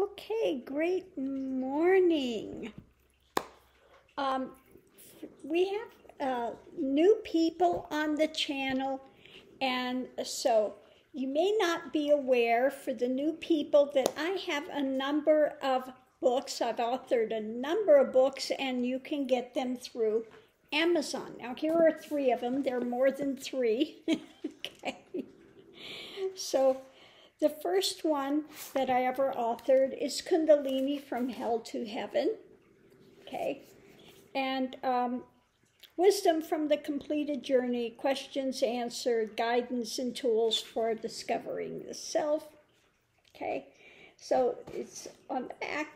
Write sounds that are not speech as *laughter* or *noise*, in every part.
Okay, great morning. Um, we have uh, new people on the channel, and so you may not be aware for the new people that I have a number of books. I've authored a number of books, and you can get them through Amazon. Now, here are three of them. There are more than three. *laughs* okay. So, the first one that I ever authored is Kundalini from Hell to Heaven. Okay. And um, Wisdom from the Completed Journey, questions answered, guidance and tools for discovering the self. Okay. So it's on the back.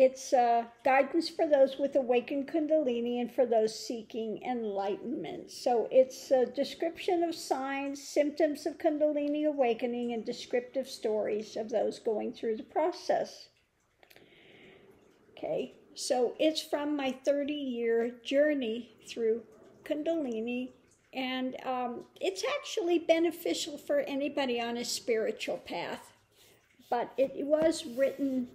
It's uh, guidance for those with awakened Kundalini and for those seeking enlightenment. So it's a description of signs, symptoms of Kundalini awakening, and descriptive stories of those going through the process. Okay, so it's from my 30 year journey through Kundalini, and um, it's actually beneficial for anybody on a spiritual path. But it was written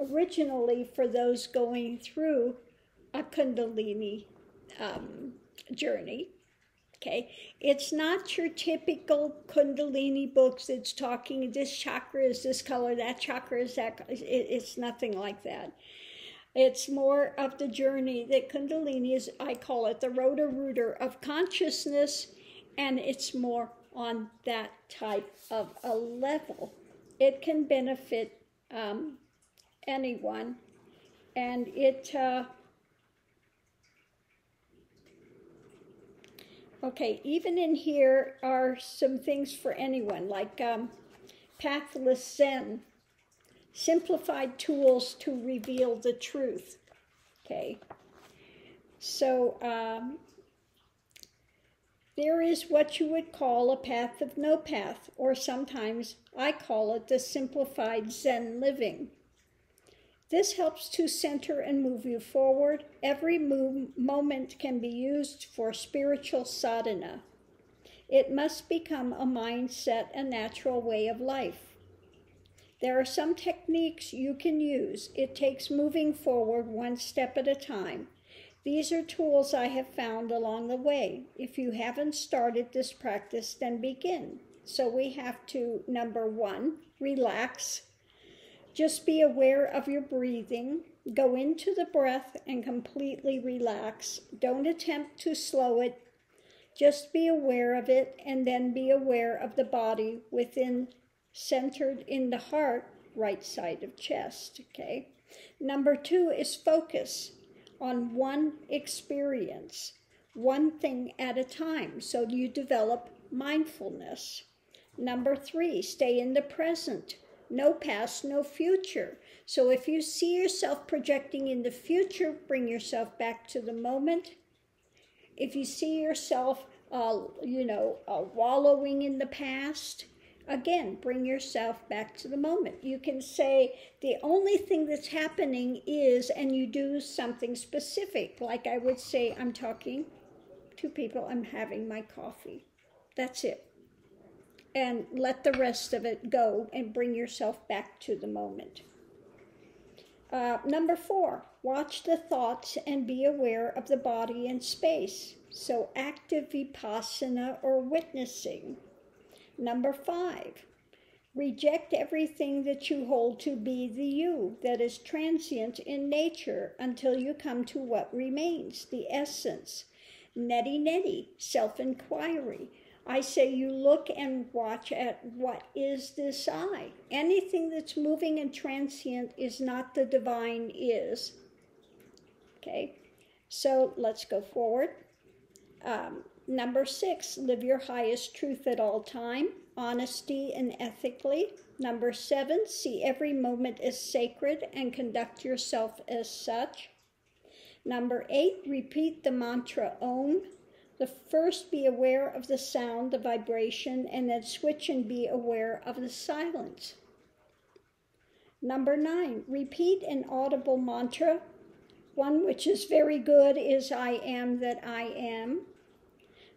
originally for those going through a Kundalini um, journey. Okay, it's not your typical Kundalini books. It's talking this chakra is this color, that chakra is that. it's nothing like that. It's more of the journey that Kundalini is. I call it the rotor rooter of consciousness, and it's more on that type of a level. It can benefit um, anyone. And it, uh, okay, even in here are some things for anyone, like um, Pathless Zen, simplified tools to reveal the truth. Okay, so um, there is what you would call a path of no path, or sometimes I call it the simplified Zen living. This helps to center and move you forward. Every move, moment can be used for spiritual sadhana. It must become a mindset, a natural way of life. There are some techniques you can use. It takes moving forward one step at a time. These are tools I have found along the way. If you haven't started this practice, then begin. So we have to, number one, relax just be aware of your breathing. Go into the breath and completely relax. Don't attempt to slow it. Just be aware of it and then be aware of the body within, centered in the heart, right side of chest. Okay. Number two is focus on one experience, one thing at a time. So you develop mindfulness. Number three, stay in the present no past, no future. So if you see yourself projecting in the future, bring yourself back to the moment. If you see yourself, uh, you know, uh, wallowing in the past, again, bring yourself back to the moment. You can say the only thing that's happening is, and you do something specific. Like I would say, I'm talking to people, I'm having my coffee. That's it and let the rest of it go and bring yourself back to the moment. Uh, number four, watch the thoughts and be aware of the body and space. So, active vipassana or witnessing. Number five, reject everything that you hold to be the you that is transient in nature until you come to what remains, the essence. Neti neti, self inquiry I say you look and watch at what is this I. Anything that's moving and transient is not the divine is. Okay, so let's go forward. Um, number six, live your highest truth at all time, honesty and ethically. Number seven, see every moment as sacred and conduct yourself as such. Number eight, repeat the mantra Om first be aware of the sound, the vibration, and then switch and be aware of the silence. Number nine, repeat an audible mantra. One which is very good is I am that I am.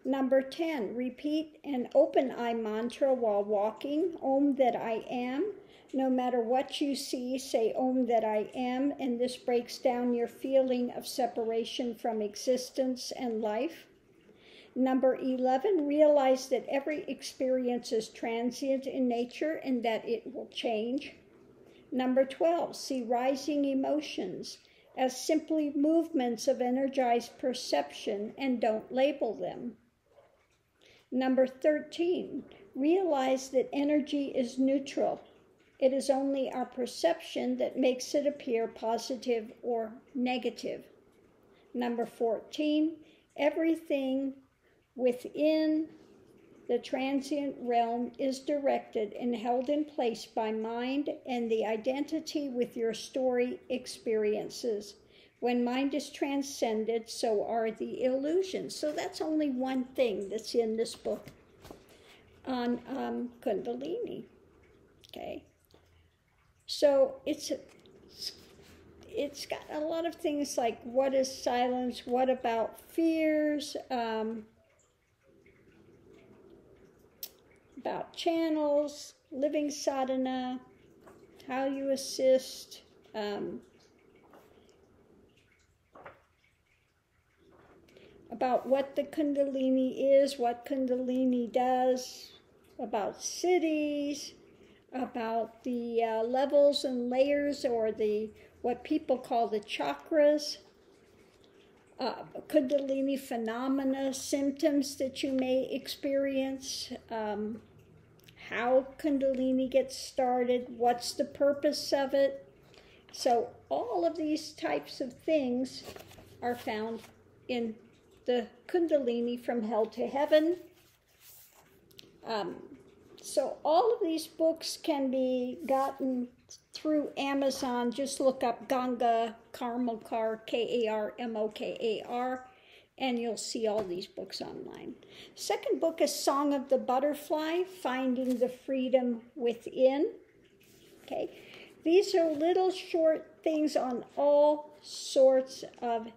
Number 10, repeat an open eye mantra while walking, Om that I am. No matter what you see, say Om that I am, and this breaks down your feeling of separation from existence and life. Number 11, realize that every experience is transient in nature and that it will change. Number 12, see rising emotions as simply movements of energized perception and don't label them. Number 13, realize that energy is neutral it is only our perception that makes it appear positive or negative. Number 14, everything within the transient realm is directed and held in place by mind and the identity with your story experiences. When mind is transcended, so are the illusions. So that's only one thing that's in this book on um, Kundalini. Okay. So it's it's got a lot of things like what is silence, what about fears, um, about channels, living sadhana, how you assist. Um, about what the Kundalini is, what Kundalini does, about siddhis, about the uh, levels and layers or the what people call the chakras, uh, Kundalini phenomena, symptoms that you may experience, um, how Kundalini gets started, what's the purpose of it. So, all of these types of things are found in the Kundalini from Hell to Heaven. Um, so all of these books can be gotten through Amazon. Just look up Ganga Karmokar, K A R M O K A R, and you'll see all these books online. Second book is Song of the Butterfly Finding the Freedom Within. Okay, these are little short things on all sorts of,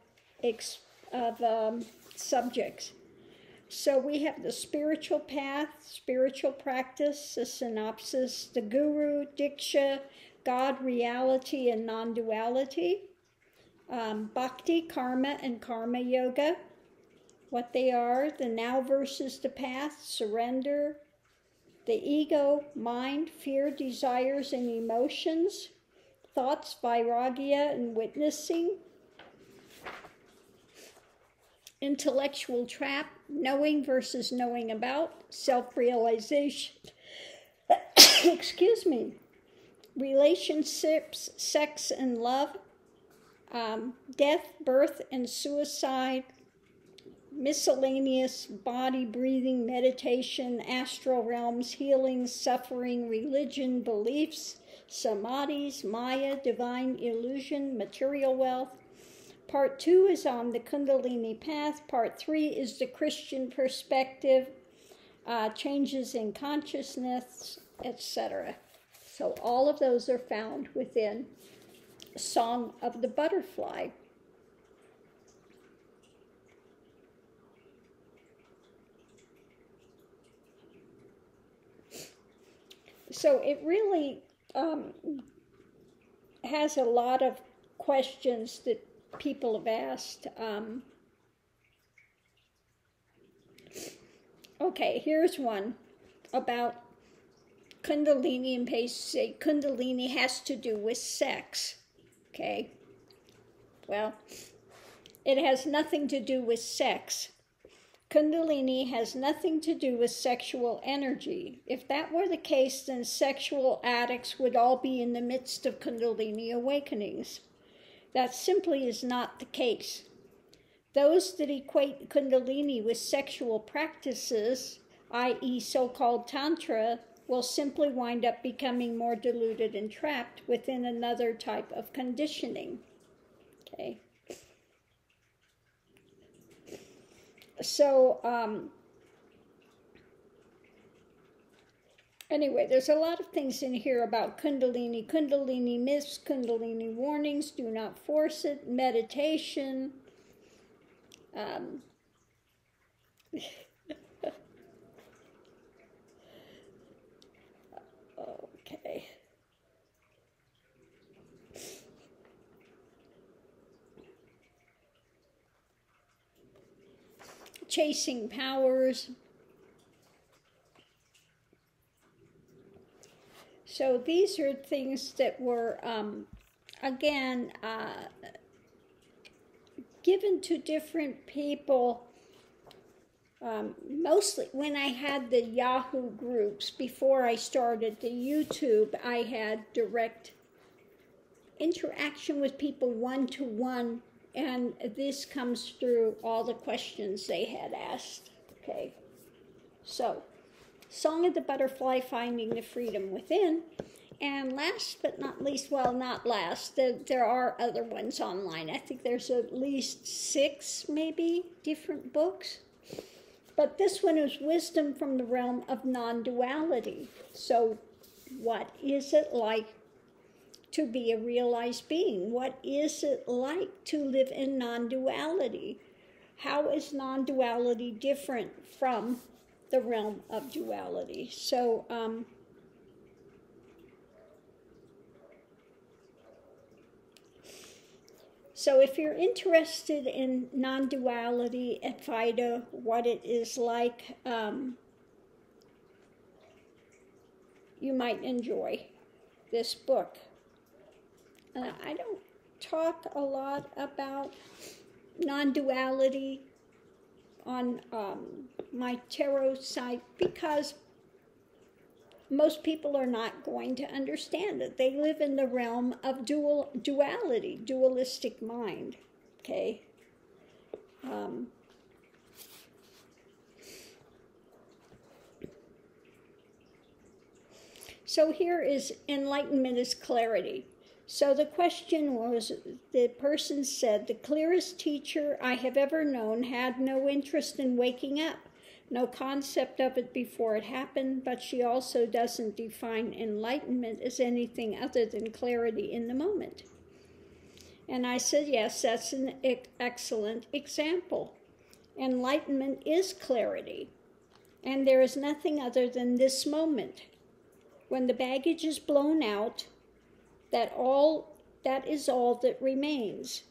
of um, subjects. So we have the spiritual path, spiritual practice, the synopsis, the guru, diksha, God, reality, and non duality, um, bhakti, karma, and karma yoga, what they are, the now versus the past, surrender, the ego, mind, fear, desires, and emotions, thoughts, vairagya, and witnessing, intellectual trap, knowing versus knowing about, self realization, *coughs* excuse me, relationships, sex and love, um, death, birth, and suicide, miscellaneous body breathing, meditation, astral realms, healing, suffering, religion, beliefs, samadhis, maya, divine illusion, material wealth, Part two is on the Kundalini path. Part three is the Christian perspective, uh, changes in consciousness, etc. So all of those are found within Song of the Butterfly. So it really um, has a lot of questions that people have asked. Um, okay, here's one about Kundalini and Pace say Kundalini has to do with sex. Okay, well, it has nothing to do with sex. Kundalini has nothing to do with sexual energy. If that were the case, then sexual addicts would all be in the midst of Kundalini awakenings. That simply is not the case. Those that equate Kundalini with sexual practices, i.e., so called Tantra, will simply wind up becoming more deluded and trapped within another type of conditioning. Okay. So, um, Anyway, there's a lot of things in here about Kundalini, Kundalini myths, Kundalini warnings, do not force it, meditation. Um, chasing powers. So these are things that were, um, again, uh, given to different people. Um, mostly when I had the Yahoo groups before I started the YouTube, I had direct interaction with people one to one, and this comes through all the questions they had asked. Okay, so Song of the Butterfly Finding the Freedom Within and last but not least, well, not last, there are other ones online. I think there's at least six, maybe, different books. But this one is Wisdom from the Realm of Non Duality. So, what is it like to be a realized being? What is it like to live in non duality? How is non duality different from the realm of duality? So, um, So, if you're interested in non duality, Advaita, what it is like, um, you might enjoy this book. Uh, I don't talk a lot about non duality on um, my tarot site because most people are not going to understand it. They live in the realm of dual duality, dualistic mind. Okay. Um, so here is enlightenment is clarity. So the question was the person said, The clearest teacher I have ever known had no interest in waking up no concept of it before it happened, but she also doesn't define enlightenment as anything other than clarity in the moment. And I said, yes, that's an excellent example. Enlightenment is clarity, and there is nothing other than this moment. When the baggage is blown out, that all that is all that remains.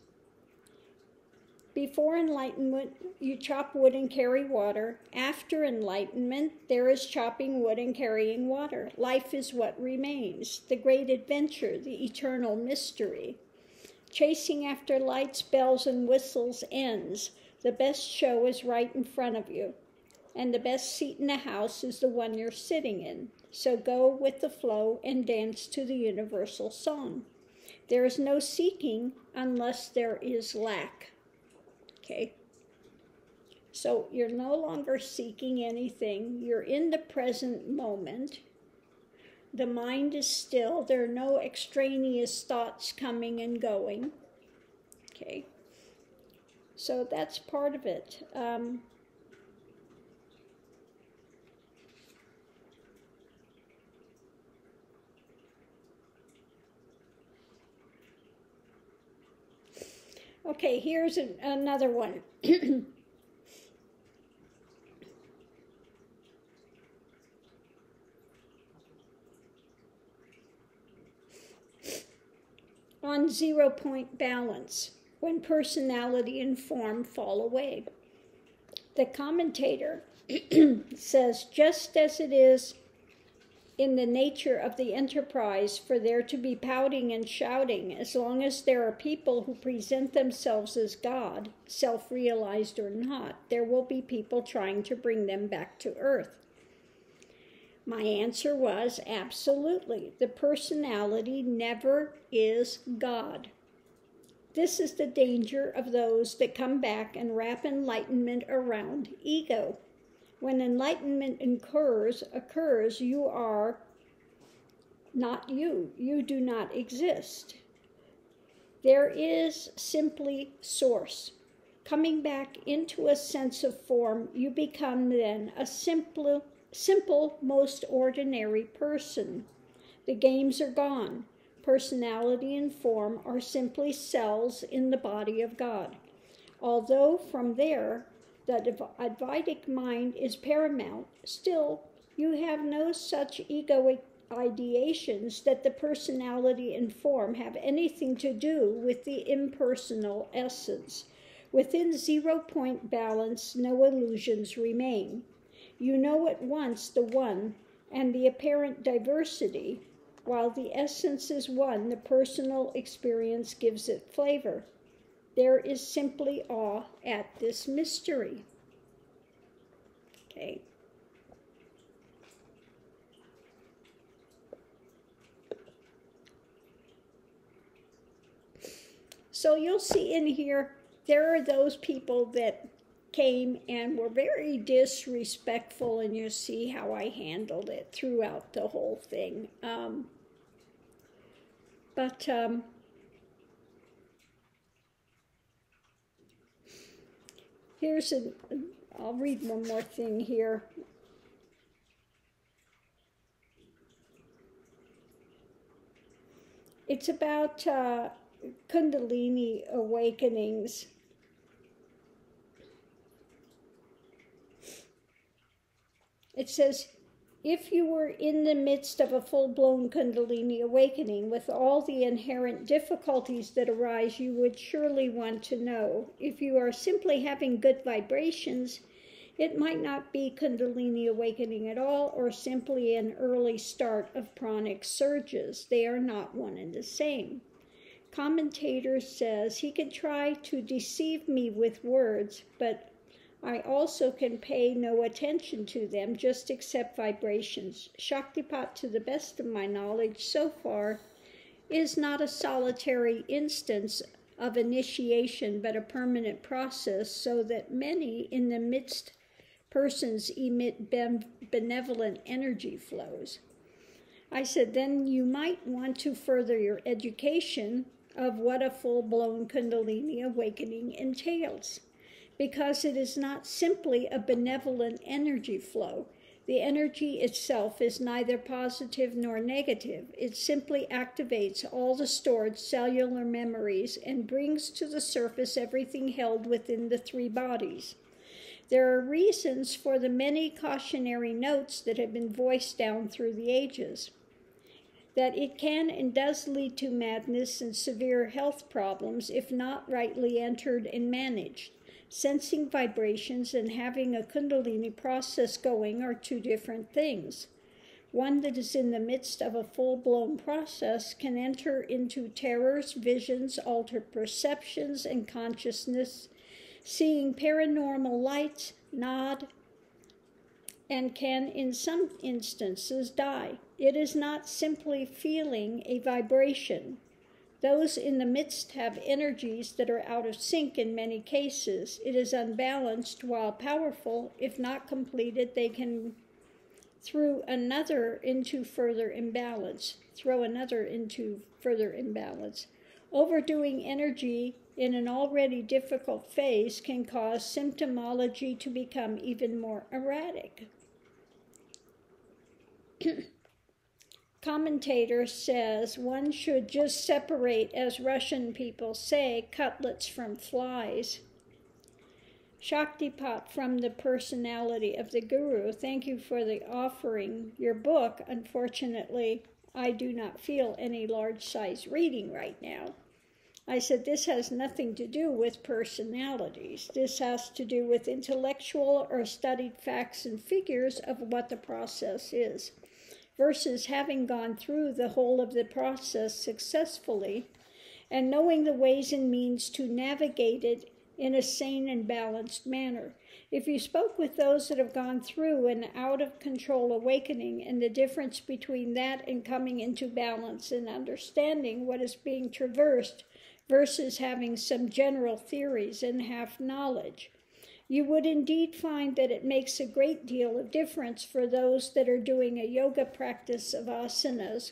Before enlightenment, you chop wood and carry water. After enlightenment, there is chopping wood and carrying water. Life is what remains the great adventure, the eternal mystery. Chasing after lights, bells, and whistles ends. The best show is right in front of you, and the best seat in the house is the one you're sitting in. So go with the flow and dance to the universal song. There is no seeking unless there is lack. Okay. So you're no longer seeking anything, you're in the present moment. The mind is still, there are no extraneous thoughts coming and going. Okay. So that's part of it. Um, Okay, here's an, another one. *clears throat* On zero point balance, when personality and form fall away. The commentator *clears throat* says, just as it is in the nature of the enterprise for there to be pouting and shouting as long as there are people who present themselves as God, self realized or not. There will be people trying to bring them back to earth. My answer was absolutely. The personality never is God. This is the danger of those that come back and wrap enlightenment around ego. When enlightenment occurs, occurs, you are not you. You do not exist. There is simply source. Coming back into a sense of form, you become then a simple, simple, most ordinary person. The games are gone. Personality and form are simply cells in the body of God. Although from there the Advaitic mind is paramount, still you have no such egoic ideations that the personality and form have anything to do with the impersonal essence. Within zero point balance, no illusions remain. You know at once the one and the apparent diversity. While the essence is one, the personal experience gives it flavor. There is simply awe at this mystery. Okay. So you'll see in here, there are those people that came and were very disrespectful, and you see how I handled it throughout the whole thing. Um, but um, here's a, I'll read one more thing here. It's about uh, Kundalini awakenings. It says, if you were in the midst of a full blown Kundalini awakening with all the inherent difficulties that arise, you would surely want to know. If you are simply having good vibrations, it might not be Kundalini awakening at all or simply an early start of pranic surges. They are not one and the same. Commentator says he can try to deceive me with words, but I also can pay no attention to them, just accept vibrations. Shaktipat, to the best of my knowledge so far, is not a solitary instance of initiation, but a permanent process, so that many in the midst persons emit benevolent energy flows. I said, then you might want to further your education of what a full blown Kundalini awakening entails because it is not simply a benevolent energy flow. The energy itself is neither positive nor negative. It simply activates all the stored cellular memories and brings to the surface everything held within the three bodies. There are reasons for the many cautionary notes that have been voiced down through the ages. That it can and does lead to madness and severe health problems if not rightly entered and managed. Sensing vibrations and having a Kundalini process going are two different things. One that is in the midst of a full blown process can enter into terrors, visions, altered perceptions, and consciousness, seeing paranormal lights, nod, and can, in some instances, die. It is not simply feeling a vibration, those in the midst have energies that are out of sync in many cases. It is unbalanced while powerful. If not completed, they can throw another into further imbalance, throw another into further imbalance. Overdoing energy in an already difficult phase can cause symptomology to become even more erratic. *clears throat* commentator says one should just separate, as Russian people say, cutlets from flies. Shaktipat from the personality of the Guru. Thank you for the offering. Your book, unfortunately, I do not feel any large size reading right now. I said, This has nothing to do with personalities. This has to do with intellectual or studied facts and figures of what the process is versus having gone through the whole of the process successfully and knowing the ways and means to navigate it in a sane and balanced manner. If you spoke with those that have gone through an out of control awakening and the difference between that and coming into balance and understanding what is being traversed versus having some general theories and half knowledge, you would indeed find that it makes a great deal of difference for those that are doing a yoga practice of asanas,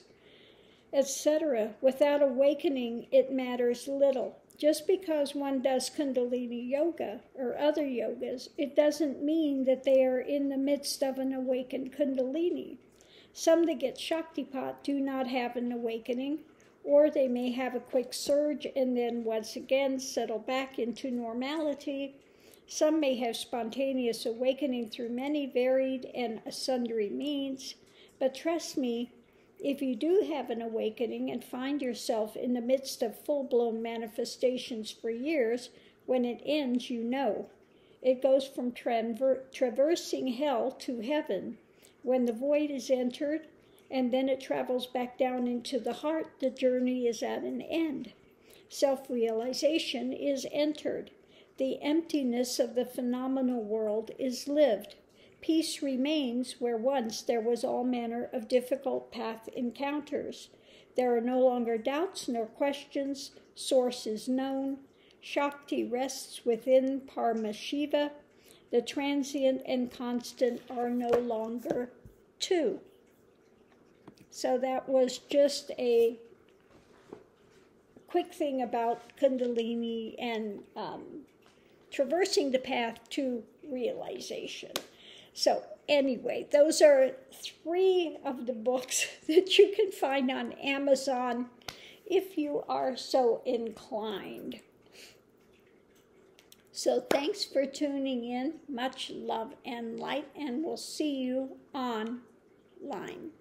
etc. Without awakening, it matters little. Just because one does Kundalini yoga or other yogas, it doesn't mean that they are in the midst of an awakened Kundalini. Some that get Shaktipat do not have an awakening, or they may have a quick surge and then once again settle back into normality some may have spontaneous awakening through many varied and sundry means, but trust me, if you do have an awakening and find yourself in the midst of full blown manifestations for years, When it ends, you know. It goes from traver- traversing hell to heaven. When the void is entered, and then it travels back down into the heart, the journey is at an end. Self realization is entered. The emptiness of the phenomenal world is lived. Peace remains where once there was all manner of difficult path encounters. There are no longer doubts nor questions. Source is known. Shakti rests within Paramashiva. The transient and constant are no longer two. So that was just a quick thing about Kundalini and um, traversing the path to realization. So, anyway, those are three of the books *laughs* that you can find on Amazon if you are so inclined. So, thanks for tuning in. Much love and light, and we'll see you online.